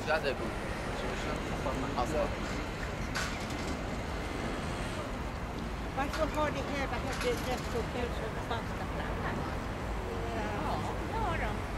güzel de bir Varför har ni hela restaurangen som fasta platser? Ja, det har no!